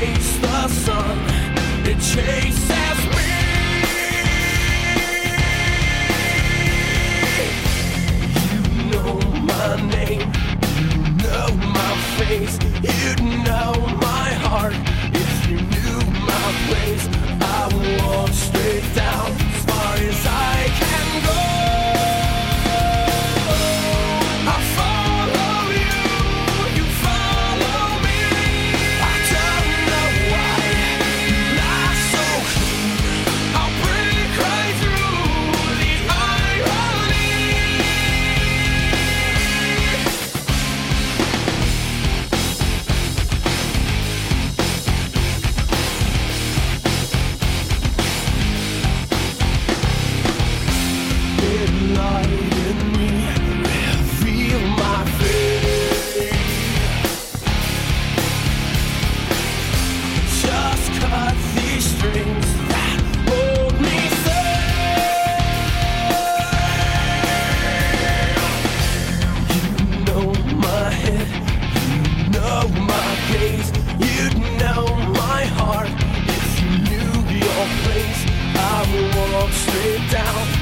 release the sun. It chases. down.